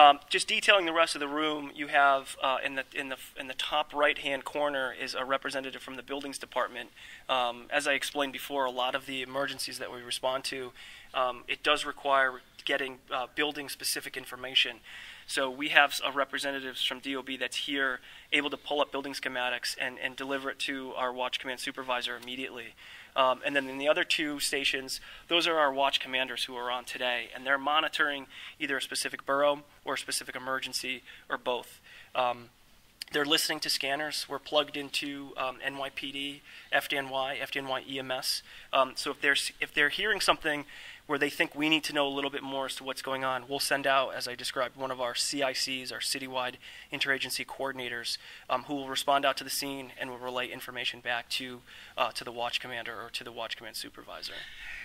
Um, just detailing the rest of the room, you have uh, in the in the in the top right hand corner is a representative from the buildings department. Um, as I explained before, a lot of the emergencies that we respond to, um, it does require getting uh, building specific information. So we have a representatives from DOB that's here, able to pull up building schematics and, and deliver it to our watch command supervisor immediately. Um, and then in the other two stations, those are our watch commanders who are on today, and they're monitoring either a specific borough or a specific emergency or both. Um, they're listening to scanners. We're plugged into um, NYPD, FDNY, FDNY EMS. Um, so if they're if they're hearing something where they think we need to know a little bit more as to what's going on, we'll send out, as I described, one of our CICs, our citywide interagency coordinators, um, who will respond out to the scene and will relay information back to uh, to the watch commander or to the watch command supervisor.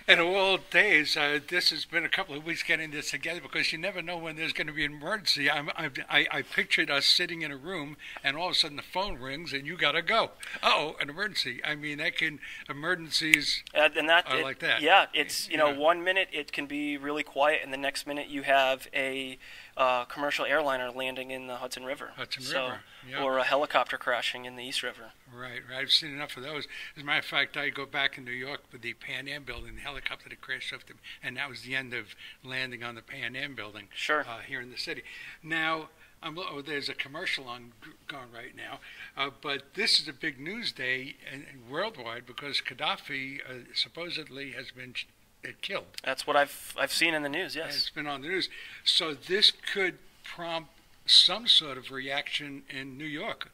And of all days, uh, this has been a couple of weeks getting this together because you never know when there's going to be an emergency. I'm, I'm, I, I pictured us sitting in a room and all of a sudden the phone rings and you got to go. Oh, an emergency. I mean, that can, emergencies uh, and that, are it, like that. Yeah, it's, you know, Yeah. one minute it can be really quiet, and the next minute you have a uh, commercial airliner landing in the Hudson River. Hudson So- River, yeah. Or a helicopter crashing in the East River. Right, right. I've seen enough of those. As a matter of fact, I go back in New York with the Pan Am building, the helicopter that crashed off the, and that was the end of landing on the Pan Am building. Sure. Uh, here in the city. Now, I'm, oh, there's a commercial on going right now, uh, but this is a big news day and, and worldwide because Gaddafi uh, supposedly has been killed. That's what I've I've seen in the news. Yes. It's been on the news. So this could prompt some sort of reaction in New York.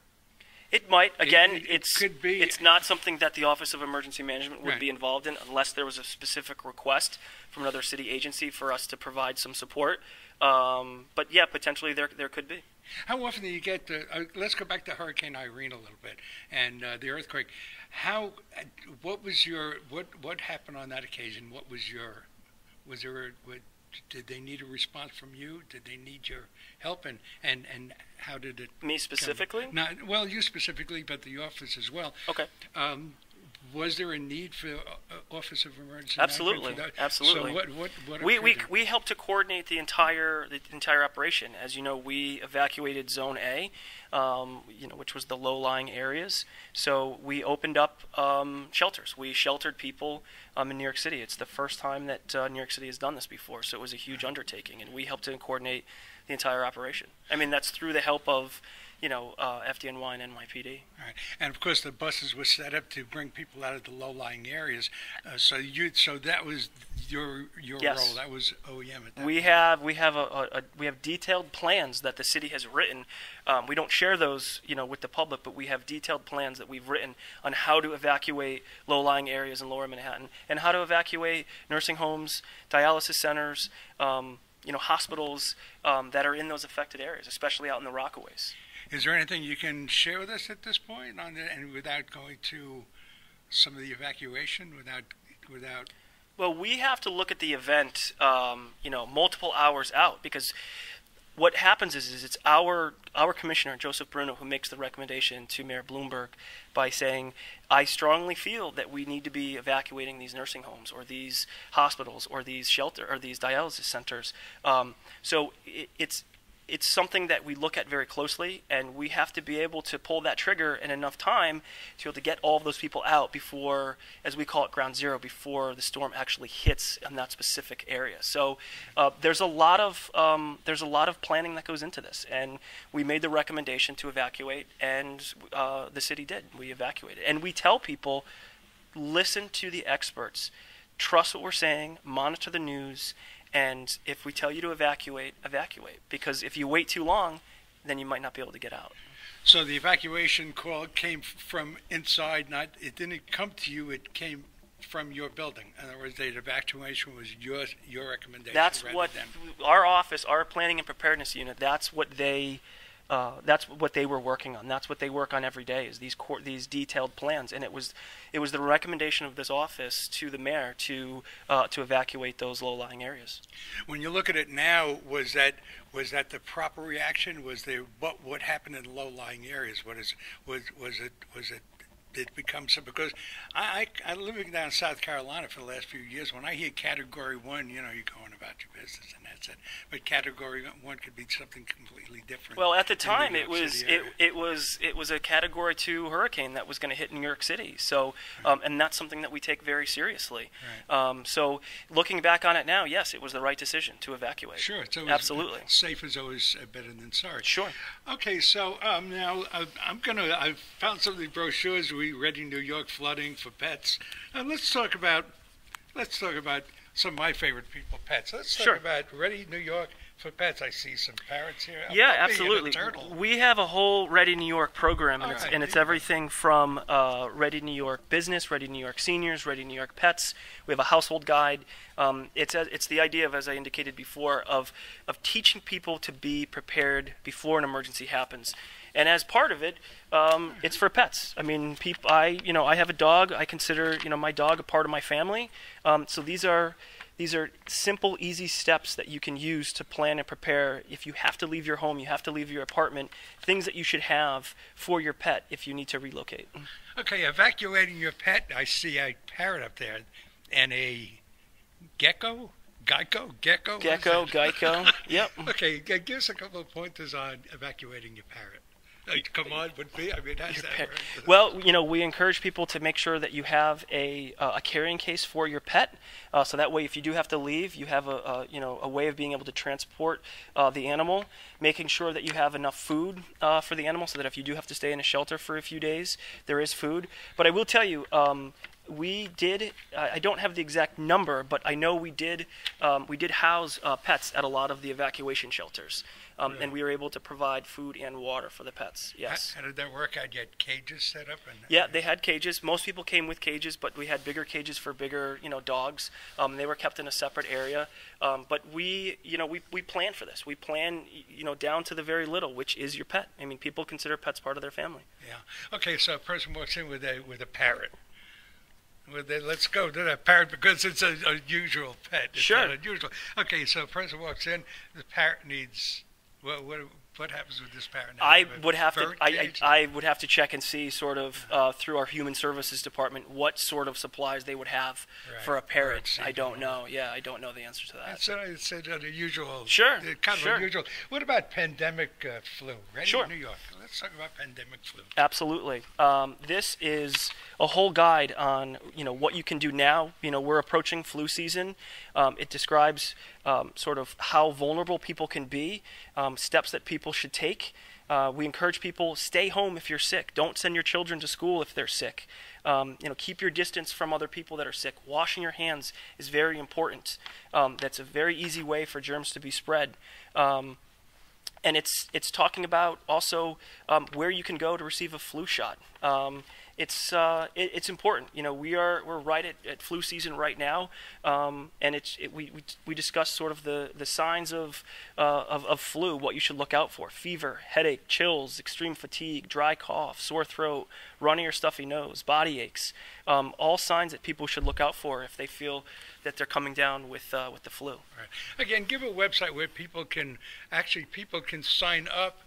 It might. Again, it- it it's could be- It's not something that the Office of Emergency Management would Right. be involved in unless there was a specific request from another city agency for us to provide some support. Um, but yeah, potentially there there could be. How often do you get the? Uh, let's go back to Hurricane Irene a little bit and uh, the earthquake. How? What was your? What? What happened on that occasion? What was your? Was there? A, what, did they need a response from you? Did they need your help? And and and how did it? Me specifically? Not well, you specifically, but the office as well. Okay. Um, was there a need for uh, Office of Emergency? Absolutely, Management for that? absolutely. So what? What? what We, we, we helped to coordinate the entire the entire operation. As you know, we evacuated Zone A, um, you know, which was the low-lying areas. So we opened up um, shelters. We sheltered people um, in New York City. It's the first time that uh, New York City has done this before. So it was a huge undertaking, and we helped to coordinate the entire operation. I mean, that's through the help of, you know, uh, FDNY and NYPD. All right. And of course, the buses were set up to bring people out of the low-lying areas. Uh, so you, so that was your your Yes. role. That was OEM at that. We point. have we have a, a, a we have detailed plans that the city has written. Um, we don't share those, you know, with the public, but we have detailed plans that we've written on how to evacuate low-lying areas in Lower Manhattan and how to evacuate nursing homes, dialysis centers, um, you know, hospitals um, that are in those affected areas, especially out in the Rockaways. Is there anything you can share with us at this point on the, and without going to some of the evacuation, without without Well, we have to look at the event, um, you know, multiple hours out because what happens is, is it's our our commissioner Joseph Bruno who makes the recommendation to Mayor Bloomberg by saying, "I strongly feel that we need to be evacuating these nursing homes or these hospitals or these shelter or these dialysis centers." Um, so it, it's it's something that we look at very closely, and we have to be able to pull that trigger in enough time to be able to get all of those people out before, as we call it, ground zero, before the storm actually hits in that specific area. So uh, there's a lot of um, there's a lot of planning that goes into this, and we made the recommendation to evacuate, and uh, the city did. We evacuated, and we tell people, listen to the experts, trust what we're saying, monitor the news, and if we tell you to evacuate, evacuate. Because if you wait too long, then you might not be able to get out. So the evacuation call came from inside. Not it didn't come to you. It came from your building. In other words, the evacuation was your your recommendation. That's what our office, our planning and preparedness unit. That's what they. Uh, that's what they were working on. That's what they work on every day. Is these cor- these detailed plans, and it was, it was the recommendation of this office to the mayor to uh, to evacuate those low-lying areas. When you look at it now, was that was that the proper reaction? Was there what what happened in low lying areas? What is was was it was it it becomes because I, I I living down in South Carolina for the last few years. When I hear Category One, you know, you're going about your business and that's it. But Category One could be something completely different. Well, at the time, it was it, it was it was a Category Two hurricane that was going to hit New York City. So, um, and that's something that we take very seriously. Um, so, looking back on it now, yes, it was the right decision to evacuate. Sure, it's always Absolutely. safe is always uh, better than sorry. Sure. Okay, so um, now uh, I'm gonna. I found some of the brochures. We Ready New York flooding for pets. And let's talk about. Let's talk about some of my favorite people, pets. Let's talk Sure. about Ready New York for pets. I see some parrots here. a Yeah, puppy and a absolutely. We have a whole Ready New York program, and, it's, right. and it's everything from uh, Ready New York Business, Ready New York Seniors, Ready New York Pets. We have a household guide. Um, it's a, it's the idea of, as I indicated before, of of teaching people to be prepared before an emergency happens. And as part of it, um, it's for pets. I mean, peop I you know I have a dog. I consider you know my dog a part of my family. Um, so these are these are simple, easy steps that you can use to plan and prepare. If you have to leave your home, you have to leave your apartment, things that you should have for your pet if you need to relocate. Okay, evacuating your pet. I see a parrot up there, and a gecko. Geico, gecko. Gecko. Geico. Yep. Okay, give us a couple of pointers on evacuating your parrot. Like, come on, would be. I mean, Your that work? Well, you know, we encourage people to make sure that you have a, uh, a carrying case for your pet, uh, so that way, if you do have to leave, you have a, a you know a way of being able to transport uh, the animal. Making sure that you have enough food uh, for the animal, so that if you do have to stay in a shelter for a few days, there is food. But I will tell you. Um, we did. I I don't have the exact number, but I know we did. Um, we did house uh, pets at a lot of the evacuation shelters, um, and we were able to provide food and water for the pets. Yes. How, how did that work out? You had cages set up, and Yeah, they had cages. Most people came with cages, but we had bigger cages for bigger, you know, dogs. Um, they were kept in a separate area. Um, but we, you know, we, we plan for this. We plan, you know, down to the very little, which is your pet. I mean, people consider pets part of their family. Yeah. Okay, so a person walks in with a with a parrot. With a, let's go to that parrot because it's an unusual pet. It's Sure. not unusual. Okay, so a person walks in. The parrot needs. What what what happens with this parrot? Now? I would have to. I, I. I would have to check and see, sort of, uh, through our human services department, what sort of supplies they would have Right. for a parrot. Bird I don't know. Yeah, I don't know the answer to that. It's, uh, it's an unusual. Sure, uh, Kind of sure. unusual. What about pandemic uh, flu? Ready Sure. New York. Let's talk about pandemic flu. Absolutely. Um, this is a whole guide on you know what you can do now. You know we're approaching flu season. Um, it describes um, sort of how vulnerable people can be, um, steps that people should take. Uh, we encourage people stay home if you're sick. Don't send your children to school if they're sick. Um, you know, keep your distance from other people that are sick. Washing your hands is very important. Um, that's a very easy way for germs to be spread. Um, and it's it's talking about also um, where you can go to receive a flu shot. It's uh, it, it's important. You know, we are we're right at, at flu season right now, um, and it's it, we, we we discuss sort of the, the signs of, uh, of of flu, what you should look out for: fever, headache, chills, extreme fatigue, dry cough, sore throat, runny or stuffy nose, body aches. Um, all signs that people should look out for if they feel that they're coming down with uh, with the flu. Right. Again, give a website where people can actually people can sign up.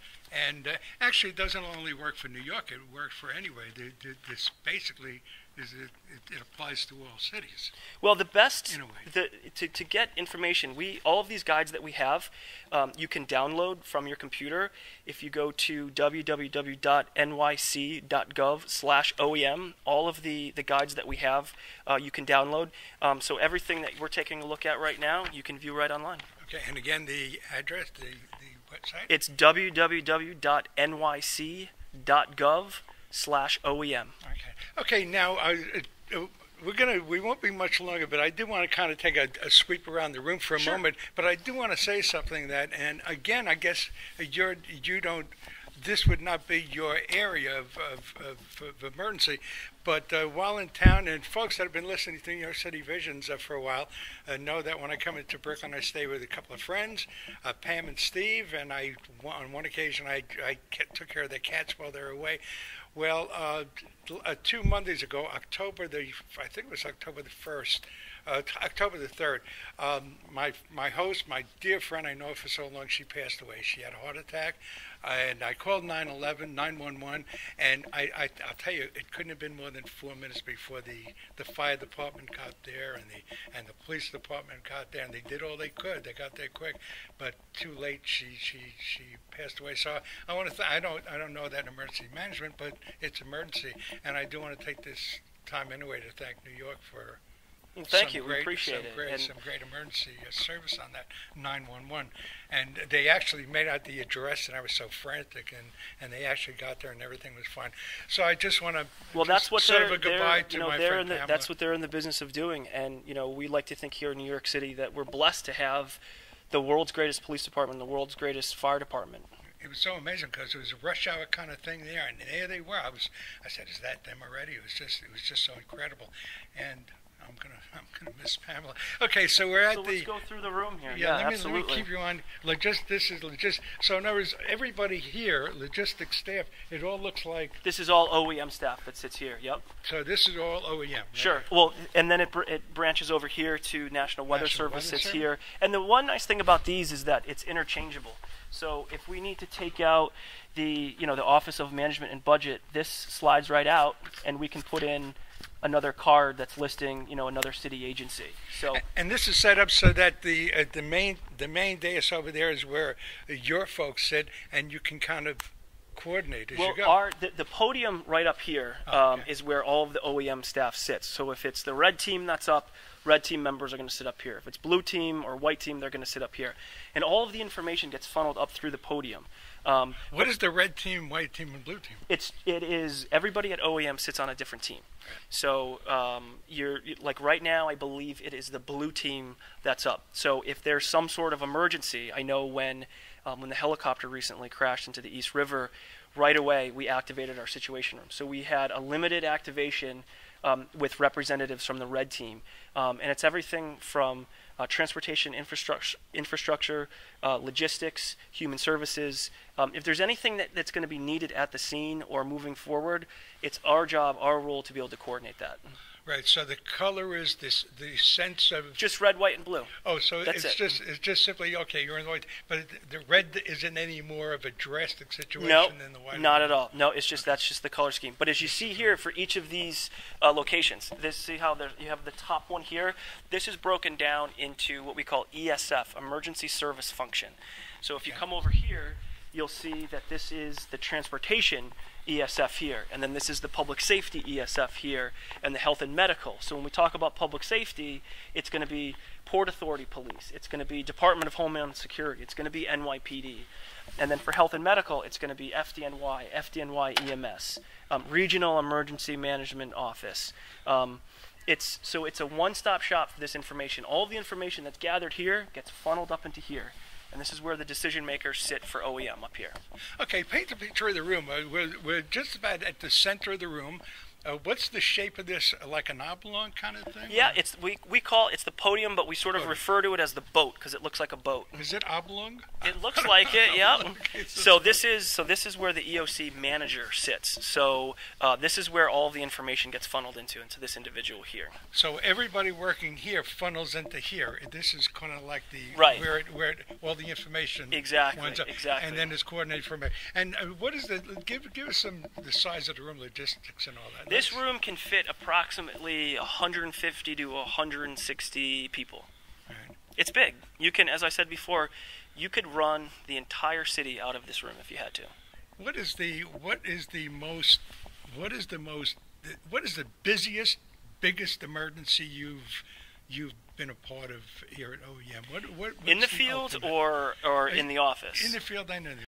And uh, actually, it doesn't only work for New York; it works for anywhere. The, the, this basically is it, it, it applies to all cities. Well, the best In a way. the, to, to get information, we all of these guides that we have, um, you can download from your computer. If you go to www.nyc.gov/oem, all of the, the guides that we have, uh, you can download. Um, so everything that we're taking a look at right now, you can view right online. Okay, and again, the address, the website. It's www.nyc.gov/oem. Okay. Okay. Now, uh, uh, we're gonna. We won't be much longer, but I do want to kind of take a, a sweep around the room for a Sure. moment. But I do want to say something that, and again, I guess you're you don't. This would not be your area of, of, of, of emergency, But uh, while in town, and folks that have been listening to New York City Visions uh, for a while uh, know that when I come into Brooklyn, I stay with a couple of friends, uh, Pam and Steve, and I on one occasion I, I took care of their cats while they were away. Well, uh, two Mondays ago, October the I think it was October the first, uh, October the third. Um, my my host, my dear friend I know for so long, she passed away. She had a heart attack, and I called 911, 911, and I, I I'll tell you, it couldn't have been more than four minutes before the the fire department got there and the and the police department got there, and they did all they could. They got there quick, but too late. She she she passed away. So I want to. Th- I don't I don't know that emergency management, but it's emergency, and I do want to take this time anyway to thank New York for Well, thank some you. Great, we appreciate some it. Great, and some great emergency uh, service on that 911, and they actually made out the address, and I was so frantic, and, and they actually got there, and everything was fine. So I just want to well, that's what sort they're, of a goodbye to you know, my friend the, that's what they're in the business of doing. And you know, we like to think here in New York City that we're blessed to have the world's greatest police department, the world's greatest fire department. It was so amazing because it was a rush hour kind of thing there, and there they were. I was, I said, "Is that them already?" It was just, it was just so incredible, and I'm gonna, I'm gonna miss Pamela. Okay, so we're at So the. let's go through the room here. Yeah, Yeah, let, me, absolutely. let me keep you on. Logist, this is logist. So in other words, everybody here, logistics staff, it all looks like. This is all OEM staff that sits here. Yep. So this is all OEM. right? Sure. Well, and then it, br- it branches over here to National Weather National Service Weather sits Service. here. And the one nice thing about these is that it's interchangeable. So if we need to take out the, you know, the Office of Management and Budget, this slides right out, and we can put in another card that's listing, you know, another city agency. So And this is set up so that the uh, the main the main dais over there is where your folks sit, and you can kind of coordinate as well, you go. our the, the podium right up here um, Oh, okay. is where all of the OEM staff sits. So if it's the red team that's up, red team members are going to sit up here. If it's blue team or white team, they're going to sit up here. And all of the information gets funneled up through the podium. Um, what is the red team, white team, and blue team? it's it is everybody at OEM sits on a different team. So um, you're like right now, I believe it is the blue team that's up. So if there's some sort of emergency, I know when um, when the helicopter recently crashed into the East River, right away we activated our situation room. So we had a limited activation um, with representatives from the red team, um, and it's everything from uh, transportation infrastructure, infrastructure, uh, logistics, human services. Um, if there's anything that, that's going to be needed at the scene or moving forward, it's our job, our role to be able to coordinate that. Right. So the color is this the sense of Just red, white, and blue. oh, so that's it's it. just it's just simply okay. You're in the white, but the red isn't any more of a drastic situation No, than the white. not at all. No, it's just that's just the color scheme. But as you see here, for each of these uh, locations, this see how there, you have the top one here. This is broken down into what we call ESF, Emergency Service Function. So if you come over here, you'll see that this is the transportation ESF here, and then this is the public safety ESF here, and the health and medical. So when we talk about public safety, it's going to be Port Authority Police, it's going to be Department of Homeland Security, it's going to be NYPD, and then for health and medical, it's going to be FDNY, FDNY EMS, um, Regional Emergency Management Office. Um, it's so it's a one-stop shop for this information. All the information that's gathered here gets funneled up into here, and this is where the decision makers sit for OEM up here. Okay, paint the picture of the room. Uh, we're, we're just about at the center of the room. Uh, what's the shape of this? Uh, Like an oblong kind of thing? Yeah, it's we we call it's the podium, but we sort of Podium. refer to it as the boat because it looks like a boat. Is it oblong? It looks like it, yeah. So this is so this is where the EOC manager sits. So uh, this is where all the information gets funneled into into this individual here. So everybody working here funnels into here. This is kind of like the Right. where it, where it, all the information Exactly, winds up. exactly. and then it's coordinated from there. And uh, what is the give give us some the size of the room, logistics, and all that. This room can fit approximately 150 to 160 people. Right. It's big. You can, as I said before, you could run the entire city out of this room if you had to. What is the what is the most what is the most what is the busiest biggest emergency you've you've been a part of here at OEM? What what In the what's field ultimate- or or in the office? in the field I know. the